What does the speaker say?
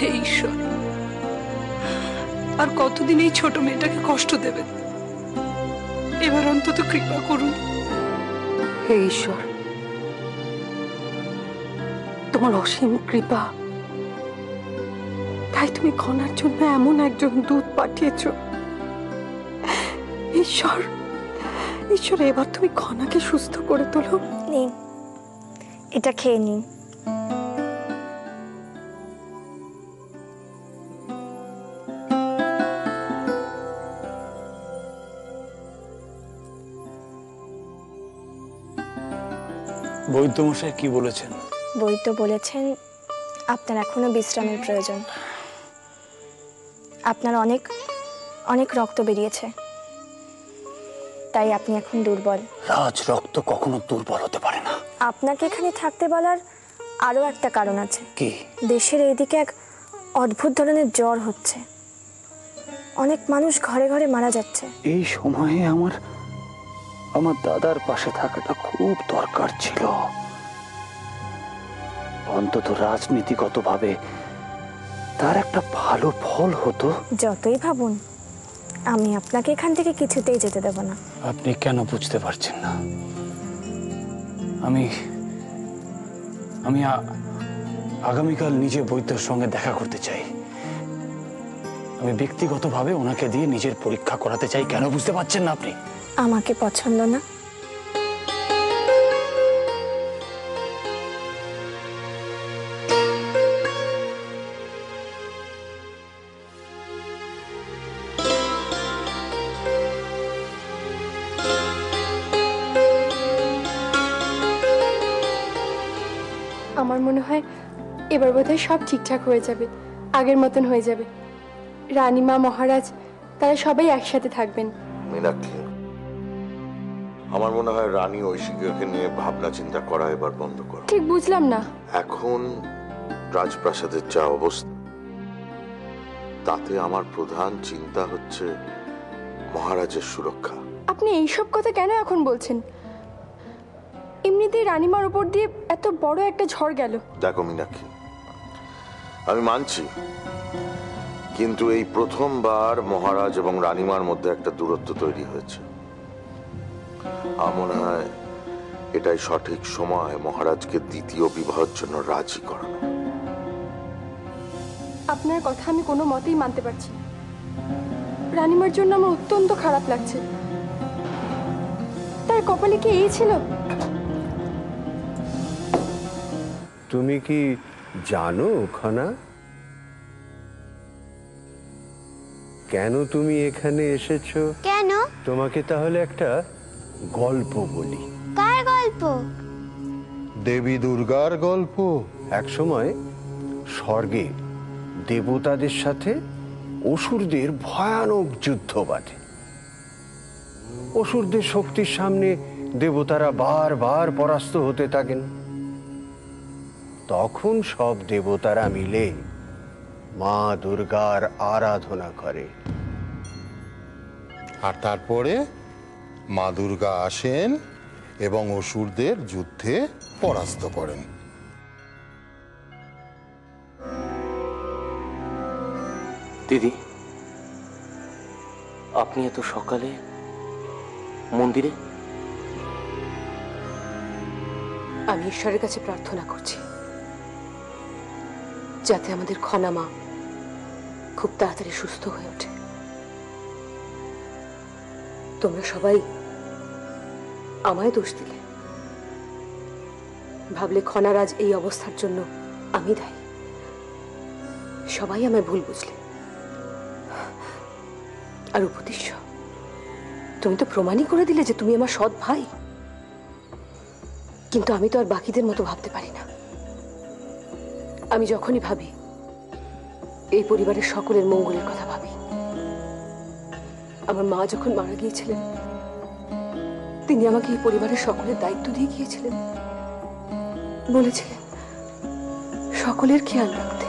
হে ঈশ্বর আর কতদিন এই ছোট মেয়েটাকে কষ্ট দেবেন? এবার অন্তত কৃপা করুন। হে ঈশ্বর তোমার অসীম কৃপা। তাই তুমি খনার জন্য এমন একজন দুধ পাঠিয়েছ। ঈশ্বর ঈশ্বর এবার তুমি খনাকে সুস্থ করে তোলো। নিন এটা খেয়ে নিন। বৈদ্যমশাই কি বলেছেন? বৈদ্য বলেছেন আপনার এখনও বিশ্রামের প্রয়োজন। আপনার অনেক অনেক রক্ত বেরিয়েছে। তাই আপনি এখন দুর্বল। রাজ রক্ত কখনো দুর্বল হতে পারে না। আপনাকে এখানে থাকতে বলার আরও একটা কারণ আছে। কি? দেশের এইদিকে এক অদ্ভুত ধরনের জ্বর হচ্ছে। অনেক মানুষ ঘরে ঘরে মারা যাচ্ছে। এই সময়ে আমার আমার দাদার পাশে থাকাটা খুব দরকার ছিল। অন্তত রাজনীতিগতভাবে তার একটা ভালো ফল হতো। যতই ভাবুন আমি আপনাকে এখান থেকে কিছুতেই যেতে দেব না। আপনি কেন বুঝতে পারছেন না? আমি আমি আগামীকাল নিজে বৈদ্যর সঙ্গে দেখা করতে চাই। আমি ব্যক্তিগতভাবে ওনাকে দিয়ে নিজের পরীক্ষা করাতে চাই। কেন বুঝতে পারছেন না আপনি? আমাকে পছন্দ না। আমার মনে হয় এবার বোধহয় সব ঠিকঠাক হয়ে যাবে। আগের মতন হয়ে যাবে। রানীমা মহারাজ তারা সবাই একসাথে থাকবেন। মীনাক্ষী আমার মনে হয় রানী ঐশিকাকে নিয়ে ভাবনা চিন্তা করা এবার বন্ধ করো। ঠিক বুঝলাম না। এখন রাজপ্রাসাদের যা অবস্থা তাতে আমার প্রধান চিন্তা হচ্ছে মহারাজের সুরক্ষা। আপনি এইসব কথা কেন এখন বলছেন? এমনিতেই রানীমার উপর দিয়ে এত বড় একটা ঝড় গেল। দেখো মীনাক্ষী আমি মানছি কিন্তু এই প্রথমবার মহারাজ এবং রানীমার মধ্যে একটা দূরত্ব তৈরি হয়েছে। আমার মনে হয় এটাই সঠিক সময় মহারাজকে দ্বিতীয় বিবাহের জন্য রাজি করানো। আপনার কথা আমি কোনো মতেই মানতে পারছি না। রানীমার জন্য আমার অত্যন্ত খারাপ লাগছে। তার কপালে কি এই ছিল? তুমি কি জানো খনা? কেন তুমি এখানে এসেছ? কেন? তোমাকে তাহলে একটা গল্প বলি। কার গল্প? দেবী দুর্গার গল্প। এক সময় স্বর্গে দেবতাদের সাথে অসুরদের ভয়ানক যুদ্ধ বাঁধে। অসুরদের শক্তির সামনে দেবতারা বারবার পরাস্ত হতে থাকেন। তখন সব দেবতারা মিলে মা দুর্গার আরাধনা করে। আর তারপরে মা দুর্গা আসেন এবং অসুরদের যুদ্ধে পরাস্ত করেন। দিদি আপনি এত সকালে মন্দিরে? আমি ঈশ্বরের কাছে প্রার্থনা করছি যাতে আমাদের খনা মা খুব তাড়াতাড়ি সুস্থ হয়ে ওঠে। তোমরা সবাই আমায় দোষ দিলে। ভাবলে খনারাজ এই অবস্থার জন্য আমি দায়ী। সবাই আমায় ভুল বুঝলে। আর উপদেশ, তুমি তো প্রমাণই করে দিলে যে তুমি আমার সৎ ভাই। কিন্তু আমি তো আর বাকিদের মতো ভাবতে পারি না। আমি যখনই ভাবি এই পরিবারের সকলের মঙ্গলের কথা ভাবি। আমার মা যখন মারা গিয়েছিলেন, তিনি আমাকে এই পরিবারের সকলের দায়িত্ব দিয়ে গিয়েছিলেন। বলেছিলেন, সকলের খেয়াল রাখতে।